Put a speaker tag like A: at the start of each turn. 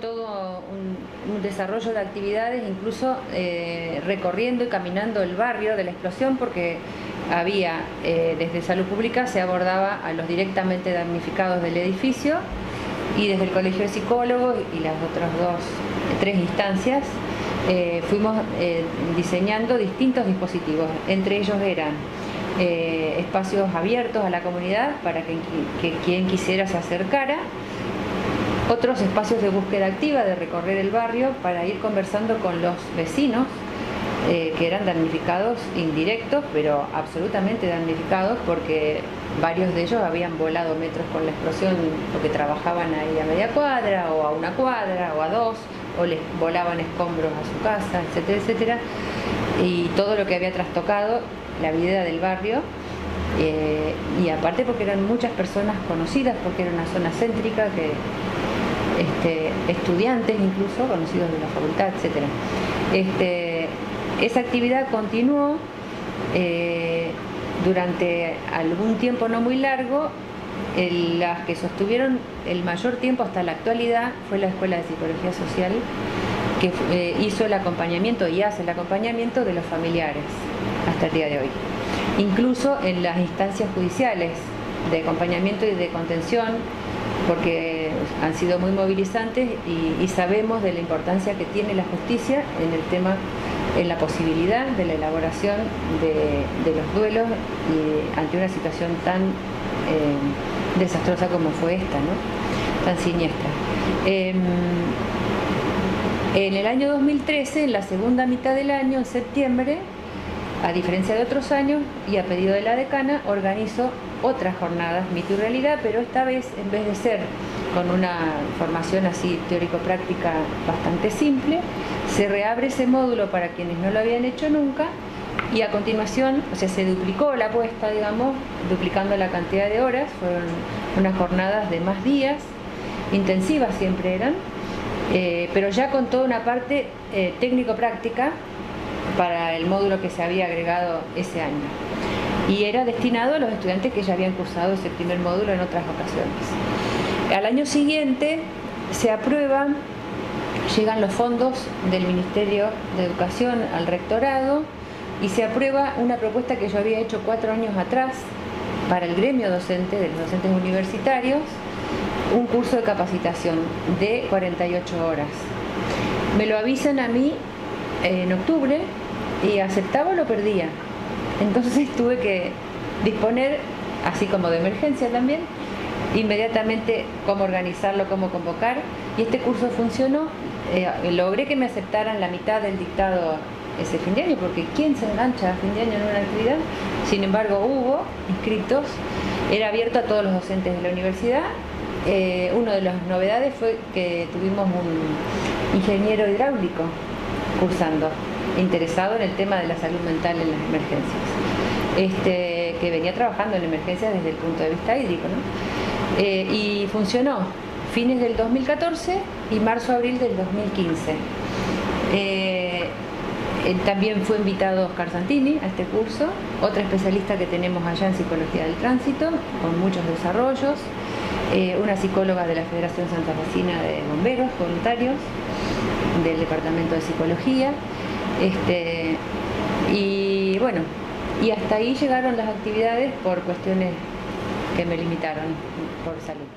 A: Todo un, desarrollo de actividades, incluso eh, recorriendo y caminando el barrio de la explosión, porque había, eh, desde Salud Pública se abordaba a los directamente damnificados del edificio y desde el Colegio de Psicólogos y las otras dos, tres instancias, eh, fuimos diseñando distintos dispositivos. Entre ellos eran espacios abiertos a la comunidad para que quien quisiera se acercara, otros espacios de búsqueda activa, de recorrer el barrio para ir conversando con los vecinos eh, que eran damnificados indirectos, pero absolutamente damnificados porque varios de ellos habían volado metros con la explosión porque trabajaban ahí a media cuadra o a una cuadra o a dos o les volaban escombros a su casa, etcétera, etcétera. Y todo lo que había trastocado la vida del barrio eh, y aparte porque eran muchas personas conocidas, porque era una zona céntrica que este, estudiantes incluso, conocidos de la facultad, etc. Este, esa actividad continuó eh, durante algún tiempo no muy largo. las que sostuvieron el mayor tiempo hasta la actualidad fue la Escuela de Psicología Social, que eh, hizo el acompañamiento y hace el acompañamiento de los familiares hasta el día de hoy. Incluso en las instancias judiciales de acompañamiento y de contención, porque han sido muy movilizantes y, sabemos de la importancia que tiene la justicia en el tema, en la posibilidad de la elaboración de, los duelos ante una situación tan eh, desastrosa como fue esta, ¿no? tan siniestra. Em, en el año 2013, en la segunda mitad del año, en septiembre, a diferencia de otros años y a pedido de la decana, organizo otras jornadas mito y realidad, pero esta vez en vez de ser con una formación así teórico-práctica bastante simple, se reabre ese módulo para quienes no lo habían hecho nunca y a continuación, o sea, se duplicó la apuesta, digamos, duplicando la cantidad de horas, fueron unas jornadas de más días, intensivas siempre eran, eh, pero ya con toda una parte eh, técnico-práctica para el módulo que se había agregado ese año. Y era destinado a los estudiantes que ya habían cursado ese primer módulo en otras ocasiones. Al año siguiente se aprueban, llegan los fondos del Ministerio de Educación al rectorado y se aprueba una propuesta que yo había hecho cuatro años atrás para el gremio docente de los docentes universitarios, un curso de capacitación de 48 horas. Me lo avisan a mí en octubre y aceptaba o lo perdía. Entonces tuve que disponer, así como de emergencia también, inmediatamente cómo organizarlo, cómo convocar. Y este curso funcionó. Eh, logré que me aceptaran la mitad del dictado ese fin de año, porque ¿quién se engancha a fin de año en una actividad? Sin embargo, hubo inscritos, era abierto a todos los docentes de la universidad. Eh, una de las novedades fue que tuvimos un ingeniero hidráulico cursando interesado en el tema de la salud mental en las emergencias, este, que venía trabajando en la emergencia desde el punto de vista hídrico. Eh, y funcionó. Fines del 2014 y marzo-abril del 2015. Eh, eh, también fue invitado Oscar Santini a este curso, otra especialista que tenemos allá en Psicología del Tránsito, con muchos desarrollos, una psicóloga de la Federación Santa Fecina de Bomberos, voluntarios, del Departamento de Psicología, este, y bueno, y hasta ahí llegaron las actividades por cuestiones que me limitaron por salud.